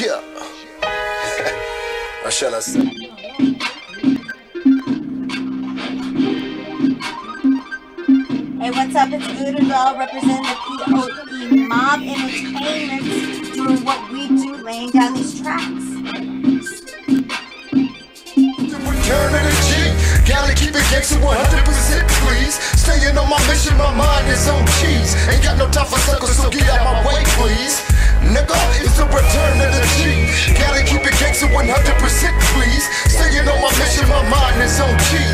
Yeah. How shall I say? Hey, what's up? It's Goodall representing the POE Mob Entertainment doing what we do, laying down these tracks. Return of the G. Gotta keep it gangster 100% please. Staying on my mission, my mind is on cheese. Ain't got no time for suckers, so get out my way, please. Nigga, 100% please. Staying on my mission, my mind is on cheese.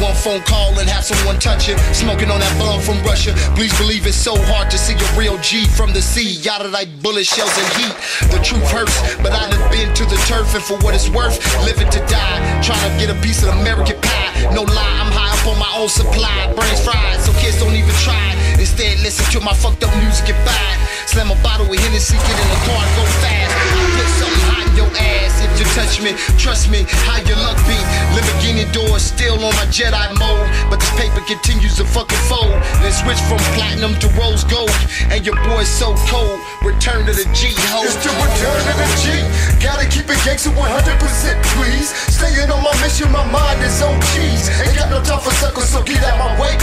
One phone call and have someone touch it. Smoking on that bum from Russia. Please believe it's so hard to see a real G from the sea. Yada like bullet shells and heat. The truth hurts, but I done been to the turf, and for what it's worth, living to die. Trying to get a piece of American pie. No lie, I'm high up on my own supply. Brains fried, so kids don't even try. Instead, listen to my fucked up music and vibe. Slam a bottle with Hennessy, get in the car touch me. Trust me, how your luck be. Lamborghini doors still on my Jedi mode, but this paper continues to fucking fold. Then switch from platinum to rose gold, and your boy's so cold. Return to the G ho. It's the return to the G. Gotta keep it gangster 100%, please. Staying on my mission, my mind is on cheese. Ain't got no time for suckers, so get out my way,